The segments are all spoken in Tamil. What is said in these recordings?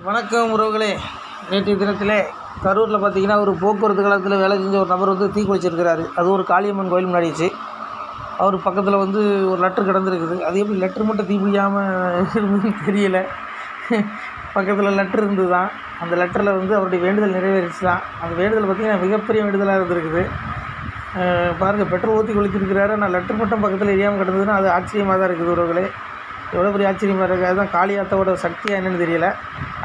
வணக்கம் உறவுகளே. நேற்றைய தினத்திலே கரூரில் பார்த்தீங்கன்னா ஒரு போக்குவரத்து காலத்தில் வேலை செஞ்ச ஒரு நபர் வந்து தீ குளிச்சிருக்கிறாரு. அது ஒரு காளியம்மன் கோயில் முன்னாடிச்சு அவர் பக்கத்தில் வந்து ஒரு லெட்ரு கிடந்திருக்குது. அது எப்படி லெட்ரு மட்டும் தீ பிடிக்காமல் இருந்ததுன்னு தெரியல. பக்கத்தில் லெட்ரு இருந்தது தான் அந்த லெட்டரில் வந்து அவருடைய வேண்டுதல் நிறைவேறிச்சு தான் அந்த வேண்டுதல் பார்த்திங்கன்னா மிகப்பெரிய வேண்டுதலாக இருந்திருக்குது. பாருங்கள் பெட்ரோல் ஊற்றி குளிச்சிருக்கிறாரு. ஆனால் லெட்டர் மட்டும் பக்கத்தில் எரியாமல் கிடந்ததுன்னா அது ஆச்சரியமாக தான் இருக்குது உறவுகளே. எவ்வளோ பெரிய ஆச்சரியமாக இருக்குது அதுதான் காளியாத்தோட சக்தியாக என்னென்னு தெரியல.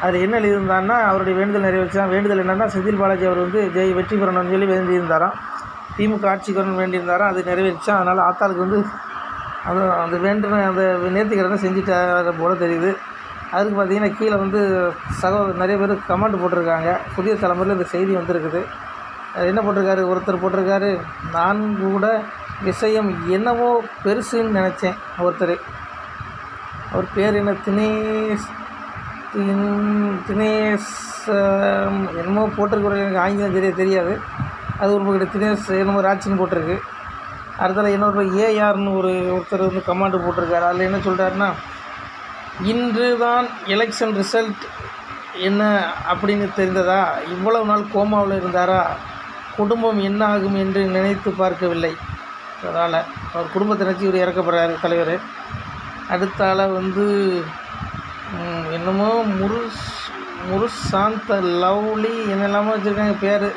அதில் என்ன எழுதியிருந்தான்னா அவருடைய வேண்டுதல் நிறைவேற்றான் வேண்டுதல் என்னன்னா செந்தில் பாலாஜி அவர் வந்து ஜெய் வெற்றி பெறணும்னு சொல்லி வேண்டியிருந்தாராம். திமுக ஆட்சிக்கு வரணும்னு வேண்டியிருந்தாராம். அது நிறைவேறிச்சான் அதனால் ஆத்தாளுக்கு வந்து அது அந்த வேண்டின அந்த நேர்த்திக்கடனை செஞ்சுட்டார போல தெரியுது. அதுக்கு பார்த்தீங்கன்னா கீழே வந்து சகோ நிறைய பேர் கமெண்ட் போட்டிருக்காங்க. புதிய தலைமுறையில் இந்த செய்தி வந்திருக்குது. என்ன போட்டிருக்காரு? ஒருத்தர் போட்டிருக்காரு. நான் கூட விஷயம் என்னவோ பெருசுன்னு நினச்சேன் ஒருத்தர். அவர் பேர் என்ன? தினேஷ் தினேஷ் என்னமோ போட்டிருக்கிற எனக்கு ஆங்கிலம் தெரிய தெரியாது. அது ஒரு பக்கம் தினேஷ் என்னமோ ராட்சின்னு போட்டிருக்கு. அடுத்தது இன்னொரு ஏஆர்னு ஒரு ஒருத்தர் வந்து கமாண்டு போட்டிருக்காரு. அதில் என்ன சொல்கிறாருன்னா இன்று தான் எலெக்ஷன் ரிசல்ட் என்ன அப்படின்னு தெரிந்ததா? இவ்வளவு நாள் கோமாவில் இருந்தாரா? குடும்பம் என்ன ஆகும் என்று நினைத்து பார்க்கவில்லை. அதனால் அவர் குடும்பத்தை நினச்சி இவர் இறக்கப்படுறாரு தலைவர். அடுத்த வந்து என்னமோ முருஸ் முருசாந்த லவ்லி என்னெல்லாமோ வச்சுருக்காங்க பேர்.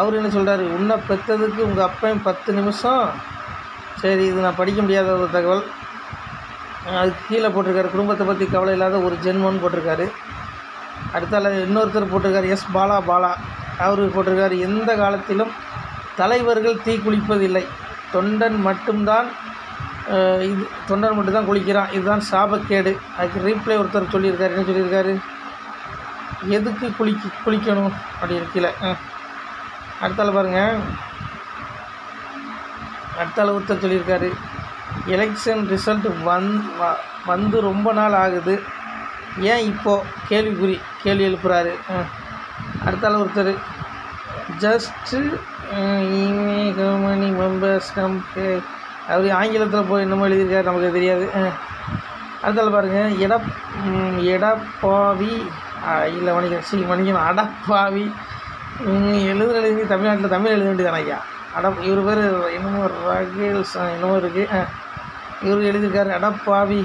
அவர் என்ன சொல்கிறாரு உன்னை பெற்றதுக்கு உங்கள் அப்பையும் பத்து நிமிஷம். சரி இது நான் படிக்க முடியாத ஒரு தகவல். அதுக்கு கீழே போட்டிருக்காரு. குடும்பத்தை பற்றி கவலை இல்லாத ஒரு ஜென்மன் போட்டிருக்காரு. அடுத்தால இன்னொருத்தர் போட்டிருக்காரு. எஸ் பாலா பாலா. அவர் போட்டிருக்காரு. எந்த காலத்திலும் தலைவர்கள் தீக்குளிப்பதில்லை தொண்டன் மட்டும்தான் இது இது மட்டும் மட்டும்தான் குளிக்கிறான். இதுதான் சாபக்கேடு. அதுக்கு ரீப்ளை ஒருத்தர் சொல்லியிருக்காரு. என்ன சொல்லியிருக்காரு? எதுக்கு குளிக்க குளிக்கணும்? அப்படின்னு கீழே. அடுத்தால் பாருங்கள் அடுத்தால் ஒருத்தர் சொல்லியிருக்காரு. எலெக்ஷன் ரிசல்ட் வந் வ- வந்து ரொம்ப நாள் ஆகுது. ஏன் இப்போது கேள்விக்குறி. கேள்வி எழுப்புறாரு. அஹ். அடுத்தால ஒருத்தர். ஜஸ்ட்டு மணி மெம்பர்ஸ் கம்பே அவர் ஆங்கிலத்தில் போய் என்னமோ எழுதியிருக்காரு நமக்கு தெரியாது. அஹ். அடுத்தால பாருங்கள் எட எடப்பாவி இல்லை வணிகம் சரி வணிகன் அடப்பாவி. ம், எழுதி தமிழ்நாட்டில் தமிழ் எழுத வேண்டியதானே ஐயா? அட இவர் பேர் என்னமோ ரகேல் இன்னமும் என்னமோ இருக்குது இவர் எழுதியிருக்காரு அடப்பாவி.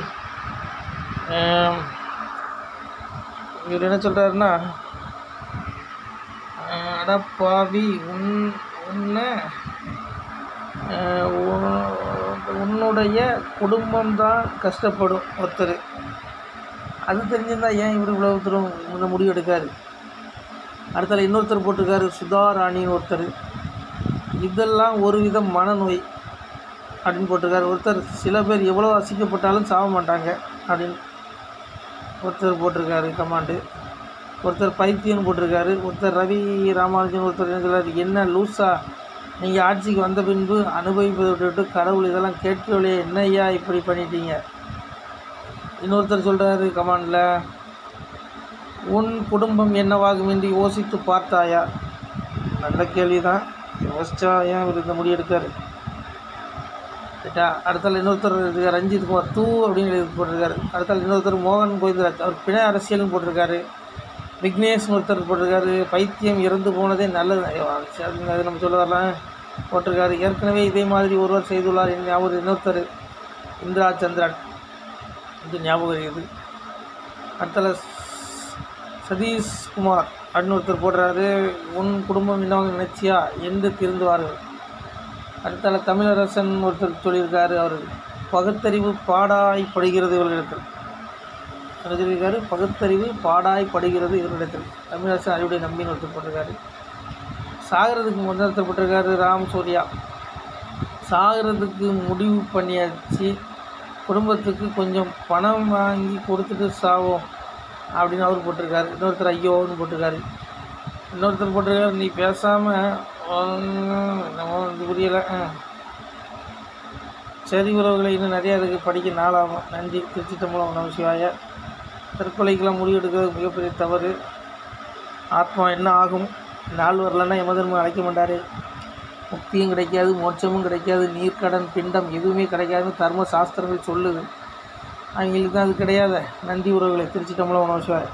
இவர் என்ன சொல்கிறாருன்னா அடப்பாவி உன் உன்னை உன்னுடைய குடும்பம்தான் கஷ்டப்படும் ஒருத்தர். அது தெரிஞ்சிருந்தால் ஏன் இவர் இவ்வளோ தூரம் இந்த முடிவு எடுக்காரு? அடுத்தால இன்னொருத்தர் போட்டிருக்காரு சுதா ராணின்னு ஒருத்தர். இதெல்லாம் ஒரு விதம் மனநோய் அப்படின்னு போட்டிருக்காரு. ஒருத்தர் சில பேர் எவ்வளோ அசிக்கப்பட்டாலும் சாக மாட்டாங்க அப்படின்னு ஒருத்தர் போட்டிருக்காரு கமாண்டு. ஒருத்தர் பைத்தியம்னு போட்டிருக்காரு. ஒருத்தர் ரவி ராமானுஜன் ஒருத்தர் என்ன சொல்றாரு என்ன நீங்கள் ஆட்சிக்கு வந்த பின்பு அனுபவிப்பதை விட்டுட்டு கடவுள் இதெல்லாம் கேட்கவில்லையே. என்னய்யா இப்படி பண்ணிட்டீங்க? இன்னொருத்தர் சொல்கிறாரு கமாண்டில் உன் குடும்பம் என்னவாகும் என்று யோசித்து பார்த்தாயா? நல்ல கேள்வி தான் யோசிச்சா ஏன் இவர் இந்த முடி எடுக்காரு? ரைட்டா இன்னொருத்தர் இருக்கார் ரஞ்சித் குமார் தூ அப்படின்னு எழுதி போட்டிருக்காரு. அடுத்தால் இன்னொருத்தர் மோகன் கோவிந்தராஜ் அவர் பிணை அரசியல்னு போட்டிருக்காரு. விக்னேஷ் ஒருத்தர் போட்டிருக்காரு. பைத்தியம் இறந்து போனதே நல்லது. அது நம்ம சொல்ல வரலாம் போட்டிருக்காரு. ஏற்கனவே இதே மாதிரி ஒருவர் செய்துள்ளார் என் ஞாபகம் இன்னொருத்தர் இந்திரா சந்திரன் இது ஞாபகம் இருக்குது. அடுத்தால சதீஷ்குமார் அப்படின்னு ஒருத்தர் போடுறாரு உன் குடும்பம் இன்னவங்க நினைச்சியா? என்று திருந்துவார்கள். அடுத்தால தமிழரசன் ஒருத்தர் சொல்லியிருக்காரு அவர். பகுத்தறிவு பாடாய்ப்படுகிறது இவர்களிடத்தில். என்ன பகுத்தறிவு பாடாய்ப்படுகிறது இவரிடத்தில் தமிழரசன் அறிவுடைய நம்பின்னு ஒருத்தர் போட்டிருக்காரு. சாகிறதுக்கு முதல் ஒருத்தர் போட்டிருக்காரு ராம் சூர்யா சாகிறதுக்கு முடிவு பண்ணியாச்சு. குடும்பத்துக்கு கொஞ்சம் பணம் வாங்கி கொடுத்துட்டு சாவோம் அப்படின்னு அவர் போட்டிருக்காரு. இன்னொருத்தர் ஐயோன்னு போட்டிருக்காரு. இன்னொருத்தர் போட்டிருக்காரு நீ பேசாமல் நம்ம வந்து புரியலை. சரி உறவுகளை இன்னும் நிறையா இருக்குது படிக்க நாளாகும். நன்றி. திருச்சி தமிழம் நம சிவாய. தற்கொலைக்கெல்லாம் முடிவெடுக்கிறது மிகப்பெரிய தவறு. ஆத்மா என்ன ஆகும்? நாள் வரலன்னா எமதன்மை அழைக்க மாட்டார். முக்தியும் கிடைக்காது மோட்சமும் கிடைக்காது நீர்க்கடன் பிண்டம் எதுவுமே கிடைக்காதுன்னு தர்ம சாஸ்திரங்கள் சொல்லுது. அவங்களுக்கு தான் அது கிடையாது நன்றி உறவுகளை திருச்சி தமிழ் உணவு